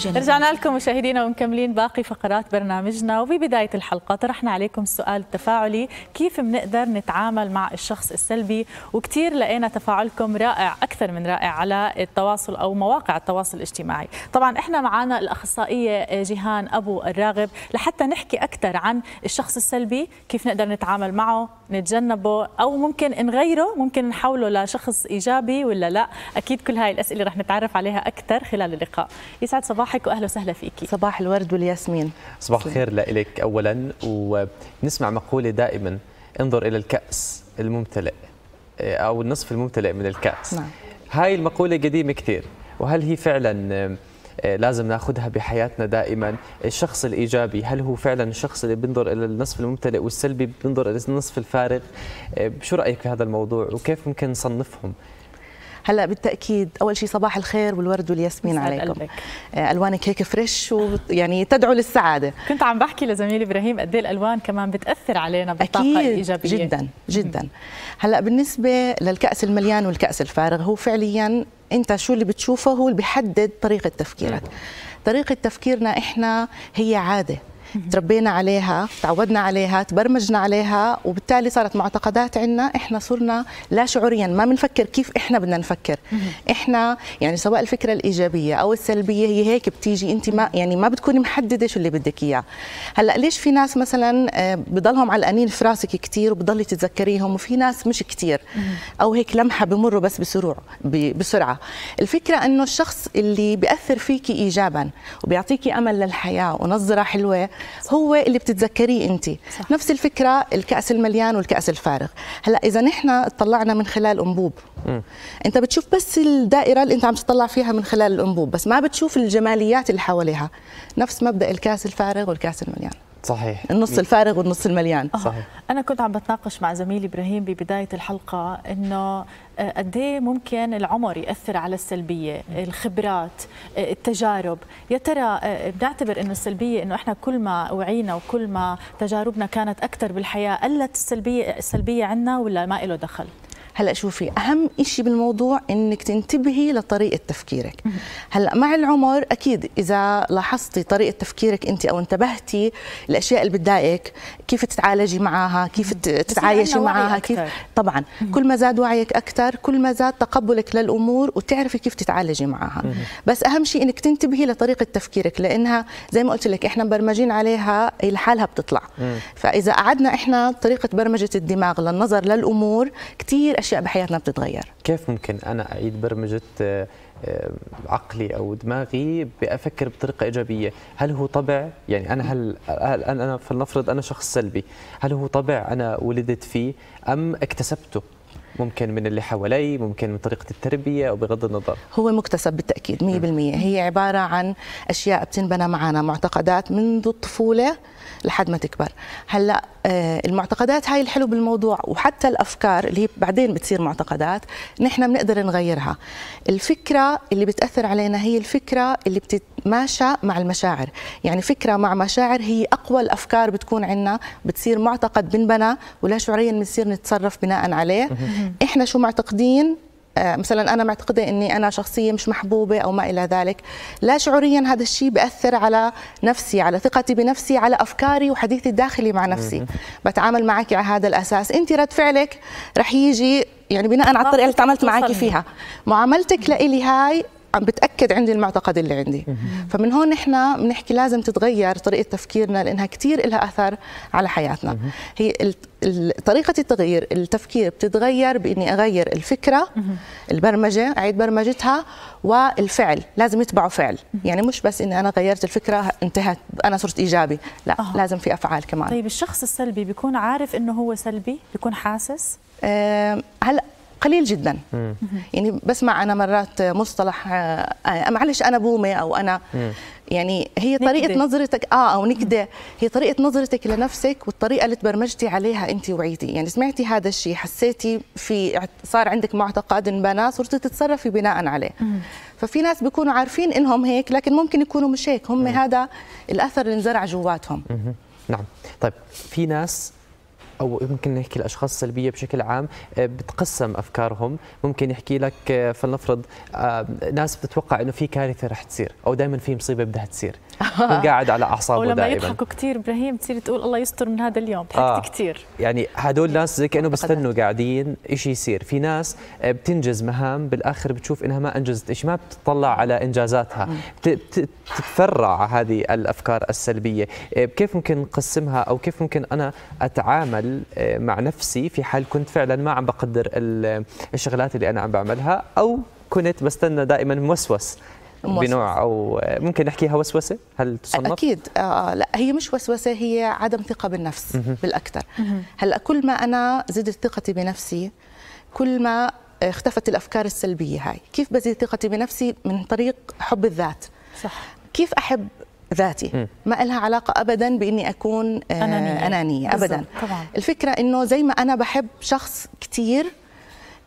جميل. رجعنا لكم مشاهدينا ومكملين باقي فقرات برنامجنا وببداية الحلقة طرحنا عليكم السؤال التفاعلي كيف بنقدر نتعامل مع الشخص السلبي؟ وكثير لقينا تفاعلكم رائع أكثر من رائع على التواصل أو مواقع التواصل الاجتماعي. طبعا إحنا معنا الأخصائية جيهان أبو الراغب. لحتى نحكي أكثر عن الشخص السلبي كيف نقدر نتعامل معه نتجنبه أو ممكن نغيره ممكن نحوله لشخص إيجابي ولا لا؟ أكيد كل هاي الأسئلة رح نتعرف عليها أكثر خلال اللقاء. يسعد صباحك وأهلا وسهلا فيكي. صباح الورد والياسمين. صباح الخير لك اولا ونسمع مقولة دائما انظر إلى الكأس الممتلئ أو النصف الممتلئ من الكأس. نعم. هاي المقولة قديمة كثير وهل هي فعلا لازم ناخذها بحياتنا دائما؟ الشخص الإيجابي هل هو فعلا الشخص اللي بينظر إلى النصف الممتلئ والسلبي بينظر إلى النصف الفارغ؟ شو رأيك في هذا الموضوع وكيف ممكن نصنفهم؟ هلا بالتأكيد أول شيء صباح الخير والورد والياسمين عليكم. قلبك. الوانك هيك فريش ويعني تدعو للسعادة. كنت عم بحكي لزميلي إبراهيم قد الألوان كمان بتأثر علينا بالطاقة أكيد الإيجابية. جدا جدا. هلا بالنسبة للكأس المليان والكأس الفارغ هو فعليا أنت شو اللي بتشوفه هو اللي بيحدد طريقة تفكيرك. طريقة تفكيرنا إحنا هي عادة. تربينا عليها تعودنا عليها تبرمجنا عليها وبالتالي صارت معتقدات عندنا إحنا صرنا لا شعوريا ما بنفكر كيف إحنا بدنا نفكر. إحنا يعني سواء الفكرة الإيجابية أو السلبية هي هيك بتيجي أنت ما يعني ما بتكوني محددة شو اللي بدك إياه. هلأ ليش في ناس مثلا بضلهم علقانين في راسك كثير وبضلي تتذكريهم وفي ناس مش كثير أو هيك لمحة بمروا بس بسرعة بسرعة. الفكرة إنه الشخص اللي بيأثر فيكي ايجابا وبيعطيكي أمل للحياة ونظرة حلوة هو اللي بتتذكريه انت. صح. نفس الفكرة الكأس المليان والكأس الفارغ. هلا إذا نحن اطلعنا من خلال أنبوب. م. أنت بتشوف بس الدائرة اللي أنت عم تطلع فيها من خلال الأنبوب بس ما بتشوف الجماليات اللي حواليها. نفس مبدأ الكأس الفارغ والكأس المليان. صحيح. النص الفارغ والنص المليان. صحيح. أنا كنت عم بتناقش مع زميلي إبراهيم ببداية الحلقة إنه قد إيه ممكن العمر يأثر على السلبية الخبرات التجارب. يا ترى بنعتبر إنه السلبية إنه إحنا كل ما وعينا وكل ما تجاربنا كانت أكثر بالحياة قلت السلبية السلبية عندنا ولا ما له دخل؟ هلا شوفي أهم شيء بالموضوع إنك تنتبهي لطريقة تفكيرك. هلا مع العمر أكيد إذا لاحظتي طريقة تفكيرك أنت أو انتبهتي الاشياء اللي بتضايقك كيف تتعالجي معها كيف تتعايشي معها كيف طبعا كل ما زاد وعيك أكثر كل ما زاد تقبلك للأمور وتعرفي كيف تتعالجي معها. بس أهم شيء إنك تنتبهي لطريقة تفكيرك لأنها زي ما قلت لك إحنا مبرمجين عليها لحالها بتطلع. فإذا قعدنا إحنا طريقة برمجة الدماغ للنظر للأمور كثير أشياء بحياتنا بتتغير. كيف ممكن أنا أعيد برمجة عقلي أو دماغي بأفكر بطريقة إيجابية؟ هل هو طبع؟ يعني أنا هل, هل أنا فلنفرض أنا شخص سلبي هل هو طبع أنا ولدت فيه أم اكتسبته؟ ممكن من اللي حوالي ممكن من طريقة التربية أو بغض النظر. هو مكتسب بالتأكيد 100% هي عبارة عن أشياء بتنبنى معنا معتقدات منذ الطفولة لحد ما تكبر. هلأ المعتقدات هاي الحلو بالموضوع وحتى الأفكار اللي هي بعدين بتصير معتقدات نحن بنقدر نغيرها. الفكرة اللي بتأثر علينا هي الفكرة اللي بتتماشى مع المشاعر. يعني فكرة مع مشاعر هي أقوى الأفكار بتكون عندنا بتصير معتقد بنبنى ولا شعوريا بنصير نتصرف بناء عليه. إحنا شو معتقدين؟ مثلا أنا معتقدة إني أنا شخصية مش محبوبة أو ما إلى ذلك. لا شعوريا هذا الشيء بيأثر على نفسي على ثقتي بنفسي على أفكاري وحديثي الداخلي مع نفسي. بتعامل معك على هذا الأساس. أنت رد فعلك رح يجي يعني بناء على الطريقة اللي تعاملت معك فيها. معاملتك لإلي هاي عم بتأكد عندي المعتقد اللي عندي. فمن هون نحن بنحكي لازم تتغير طريقة تفكيرنا لإنها كثير لها اثر على حياتنا. هي طريقة التغيير التفكير بتتغير بإني أغير الفكرة البرمجة أعيد برمجتها والفعل لازم يتبعوا فعل. يعني مش بس إني أنا غيرت الفكرة انتهت أنا صرت إيجابي. لا أوه. لازم في أفعال كمان. طيب الشخص السلبي بيكون عارف إنه هو سلبي؟ بيكون حاسس؟ أه هلأ قليل جدا مم. يعني بسمع أنا مرات مصطلح معلش أنا بومة أو أنا مم. يعني هي طريقة نكدة. نظرتك آه أو نكدة هي طريقة نظرتك لنفسك والطريقة اللي تبرمجتي عليها أنت وعيتي يعني سمعتي هذا الشيء حسيتي في صار عندك معتقد انبنى صرتي تتصرفي بناء عليه مم. ففي ناس بيكونوا عارفين إنهم هيك لكن ممكن يكونوا مش هيك هم مم. هذا الأثر اللي انزرع جواتهم نعم طيب في ناس أو يمكن نحكي الاشخاص السلبيه بشكل عام آه، بتقسم أفكارهم. ممكن يحكي لك آه، فلنفرض آه، ناس بتتوقع إنه في كارثة رح تصير أو دائما في مصيبة بدها تصير. قاعد على أعصابه ولما دائما. يضحكوا كثير إبراهيم تصير تقول الله يستر من هذا اليوم. ضحكت آه. كثير يعني هدول ناس زي كأنه بستنوا قاعدين شيء يصير. في ناس بتنجز مهام بالآخر بتشوف إنها ما أنجزت شيء ما بتطلع على إنجازاتها. تتفرع هذه الأفكار السلبية. كيف ممكن نقسمها أو كيف ممكن أنا أتعامل مع نفسي في حال كنت فعلا ما عم بقدر الشغلات اللي أنا عم بعملها أو كنت بستنى دائما موسوس بنوع أو ممكن نحكيها وسوسة؟ هل تصنف؟ أكيد. آه, آه، لا هي مش وسوسة هي عدم ثقة بالنفس بالأكثر. هلأ كل ما أنا زدت ثقتي بنفسي كل ما اختفت الأفكار السلبية هاي. كيف بزيد ثقتي بنفسي؟ من طريق حب الذات. صح. كيف أحب ذاتي ما لها علاقة أبدا بإني أكون أنانية, أنانية أبدا طبعا. الفكرة إنه زي ما أنا بحب شخص كثير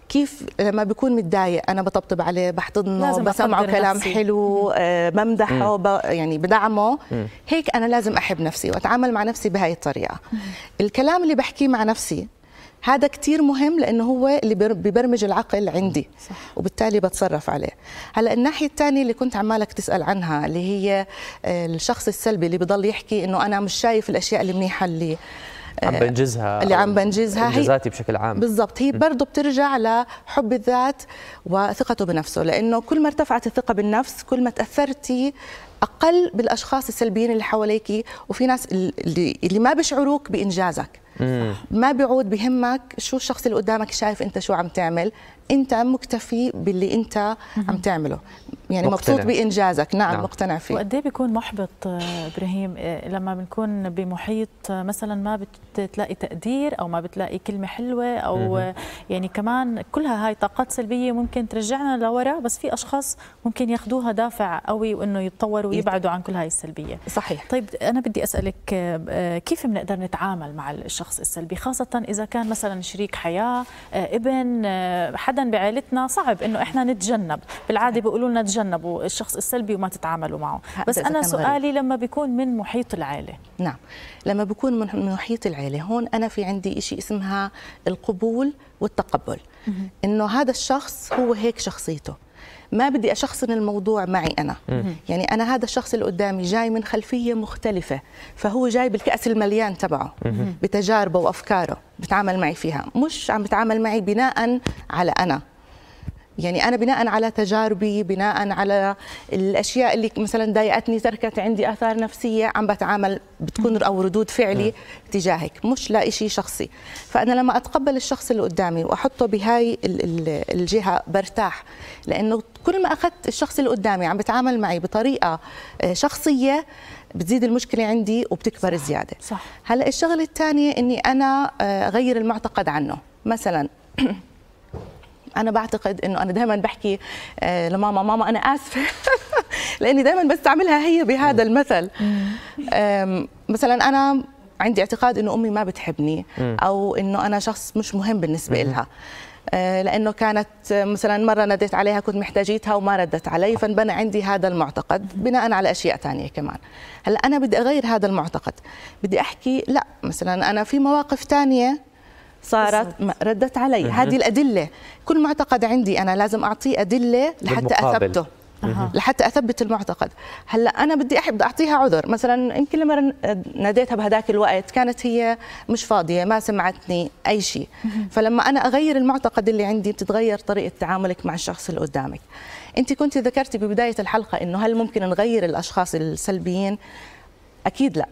كيف لما بكون متضايق أنا بطبطب عليه بحضنه بسمعه كلام نفسي. حلو آه بمدحه ب... يعني بدعمه مم. هيك أنا لازم أحب نفسي وأتعامل مع نفسي بهاي الطريقة مم. الكلام اللي بحكيه مع نفسي هذا كتير مهم لأنه هو اللي ببرمج العقل عندي. صح. وبالتالي بتصرف عليه. هلأ الناحية الثانية اللي كنت عمالك تسأل عنها اللي هي آه، الشخص السلبي اللي بضل يحكي إنه أنا مش شايف الأشياء المنيحه اللي عم بنجزها اللي عم بنجزها. إنجازاتي بشكل عام. بالضبط. هي برضه بترجع لحب الذات وثقته بنفسه لأنه كل ما ارتفعت الثقة بالنفس كل ما تأثرتي أقل بالأشخاص السلبيين اللي حواليك وفي ناس اللي, اللي ما بيشعروك بإنجازك. ما بيعود بهمك شو الشخص اللي قدامك شايف انت شو عم تعمل. انت مكتفي باللي انت عم تعمله. يعني مقتنع. مبسوط بإنجازك. نعم, نعم. مقتنع فيه. وقد إيه بيكون محبط آه، إبراهيم؟ آه، لما بنكون بمحيط آه، مثلا ما بتلاقي تقدير أو ما بتلاقي كلمة حلوة أو مم. يعني كمان كلها هاي طاقات سلبية ممكن ترجعنا لورا بس في أشخاص ممكن ياخذوها دافع قوي وإنه يتطوروا ويبعدوا عن كل هاي السلبية. صحيح. طيب أنا بدي أسألك كيف بنقدر نتعامل مع الشخص السلبي؟ خاصة إذا كان مثلا شريك حياة ابن حدا بعائلتنا صعب إنه إحنا نتجنب. بالعادة بيقولوا لنا تجنبوا الشخص السلبي وما تتعاملوا معه. بس أنا سؤالي غريب. لما بيكون من محيط العائله نعم. لما بيكون من محيط العائله هون أنا في عندي شيء اسمها القبول والتقبل. إنه هذا الشخص هو هيك شخصيته. ما بدي أشخصن الموضوع معي أنا. يعني أنا هذا الشخص اللي قدامي جاي من خلفية مختلفة فهو جاي بالكأس المليان تبعه بتجاربه وأفكاره بتعامل معي فيها مش عم بتعامل معي بناء على أنا. يعني أنا بناء على تجاربي بناء على الأشياء اللي مثلا ضايقتني تركت عندي آثار نفسية عم بتعامل بتكون أو ردود فعلي تجاهك مش لا شيء شخصي فأنا لما أتقبل الشخص اللي قدامي وأحطه بهاي الجهة برتاح لأنه كل ما أخذت الشخص اللي قدامي عم بتعامل معي بطريقة آه، شخصية بتزيد المشكلة عندي وبتكبر صح. زيادة صح. هلأ الشغلة الثانية إني أنا آه، اغير المعتقد عنه مثلا أنا بعتقد إنه أنا دائما بحكي آه، لماما ماما أنا آسفة. لأني دائما بستعملها هي بهذا المثل. مثلا أنا عندي اعتقاد إنه أمي ما بتحبني أو إنه أنا شخص مش مهم بالنسبة لها آه، لأنه كانت مثلا مرة ناديت عليها كنت محتاجيتها وما ردت علي فانبنى عندي هذا المعتقد بناء على أشياء ثانية كمان. هلأ أنا بدي أغير هذا المعتقد. بدي أحكي لأ مثلا أنا في مواقف ثانية صارت ردت علي. هذه الأدلة. كل معتقد عندي أنا لازم اعطيه أدلة لحتى أثبته. لحتى أثبت المعتقد. هلأ أنا بدي أحب أعطيها عذر. مثلا يمكن لما ناديتها بهذاك الوقت كانت هي مش فاضية ما سمعتني أي شيء. فلما أنا أغير المعتقد اللي عندي بتتغير طريقة تعاملك مع الشخص اللي قدامك. أنت كنت ذكرتي ببداية الحلقة إنه هل ممكن نغير الأشخاص السلبيين؟ أكيد لأ.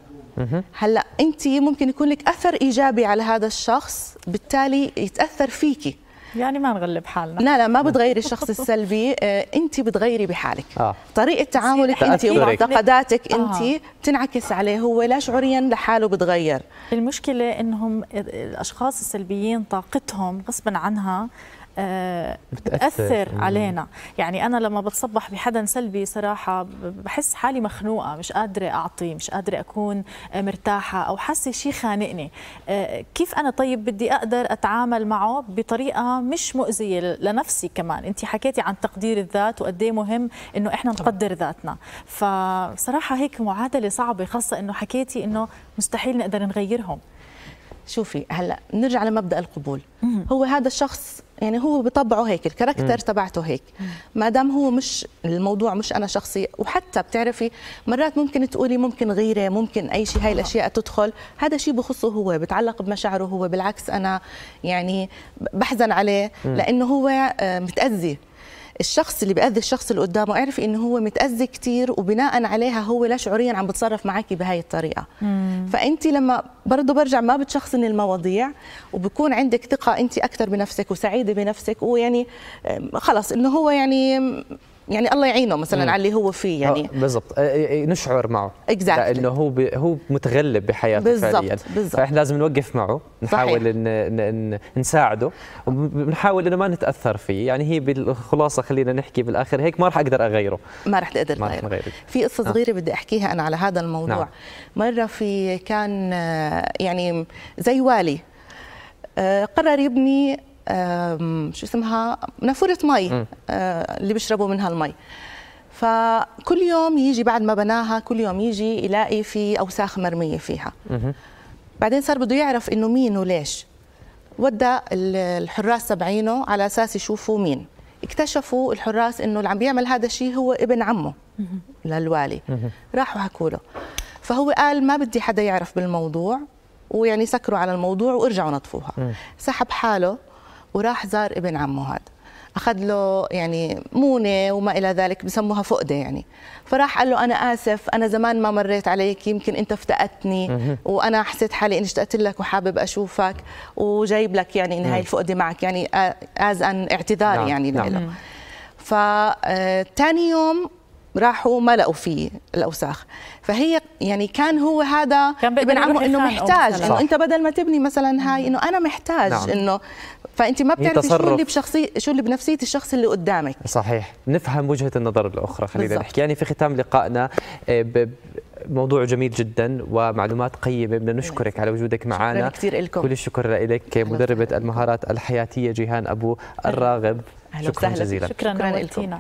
هلا انت ممكن يكون لك اثر ايجابي على هذا الشخص بالتالي يتاثر فيكي يعني ما نغلب حالنا. لا لا ما بتغيري الشخص السلبي آه، انت بتغيري بحالك. آه. طريقة تعاملك انت ومعتقداتك آه. انت بتنعكس عليه هو لا شعوريا لحاله بتغير. المشكلة إنهم الأشخاص السلبيين طاقتهم غصبا عنها آه، بتأثر. علينا. يعني أنا لما بتصبح بحدا سلبي صراحة بحس حالي مخنوقة مش قادرة أعطي مش قادرة أكون مرتاحة أو حاسة شيء خانقني. آه، كيف أنا طيب بدي أقدر أتعامل معه بطريقة مش مؤذية لنفسي كمان؟ أنت حكيتي عن تقدير الذات وقد إيه مهم إنه إحنا نقدر ذاتنا. فصراحة هيك معادلة صعبة خاصة إنه حكيتي إنه مستحيل نقدر نغيرهم. شوفي هلأ نرجع لمبدأ القبول. هو هذا الشخص يعني هو بطبعه هيك الكاركتر تبعته هيك. ما دام هو مش الموضوع مش أنا شخصي وحتى بتعرفي مرات ممكن تقولي ممكن غيرة ممكن أي شيء هاي الأشياء تدخل هذا شيء بخصه هو بتعلق بمشاعره هو بالعكس أنا يعني بحزن عليه لأنه هو آه، متأذي. الشخص اللي بيأذي الشخص اللي قدامه اعرف إنه هو متأذي كثير وبناء عليها هو لا شعوريا عم بتصرف معك بهاي الطريقة مم. فانت لما برضه برجع ما بتشخصني المواضيع وبكون عندك ثقة انت أكثر بنفسك وسعيدة بنفسك ويعني خلص إنه هو يعني يعني الله يعينه مثلا على اللي هو فيه يعني. آه، بالضبط. آه، آه، نشعر معه. Exactly. لأنه هو هو متغلب بحياته بالزبط. فعليا. بالزبط. فإحنا لازم نوقف معه نحاول إن, إن نساعده ونحاول إنه ما نتأثر فيه. يعني هي بالخلاصة خلينا نحكي بالآخر هيك ما راح أقدر أغيره. ما راح تقدر ما نغيره. في قصة صغيرة بدي أحكيها أنا على هذا الموضوع. نعم. مرة في كان يعني زي والي قرر يبني شو اسمها؟ نافورة مي. آه، اللي بيشربوا منها المي. فكل يوم يجي بعد ما بناها كل يوم يجي يلاقي في أوساخ مرمية فيها. بعدين صار بده يعرف إنه مين وليش. ودى الحراس تبعينه على أساس يشوفوا مين. اكتشفوا الحراس إنه اللي عم بيعمل هذا الشيء هو ابن عمه. للوالي. راحوا حكوا له. فهو قال ما بدي حدا يعرف بالموضوع ويعني سكروا على الموضوع وارجعوا نطفوها. سحب حاله وراح زار ابن عمه هذا. أخذ له يعني مونة وما إلى ذلك بسموها فقده يعني. فراح قال له أنا آسف أنا زمان ما مريت عليك يمكن أنت افتقدتني وأنا حسيت حالي إني اشتقت لك وحابب أشوفك وجايب لك يعني ان هاي الفقده معك يعني از ان اعتذار نعم. يعني له نعم. فتاني يوم راحوا ما لقوا فيه الاوساخ فهي يعني كان هو هذا كان ابن عمه إنه محتاج إنه أنت بدل ما تبني مثلا هاي إنه أنا محتاج نعم. إنه فأنت ما بتعرفي شو اللي بشخصيه شو اللي بنفسيه الشخص اللي قدامك. صحيح. نفهم وجهة النظر الأخرى خلينا نحكي. يعني في ختام لقائنا آه، موضوع جميل جدا ومعلومات قيمة. بدنا نشكرك على وجودك معنا. شكرا كثير لكم كل الشكر لك مدربة المهارات الحياتية جيهان أبو الراغب. شكرا جزيلا. شكرا, شكرا لكم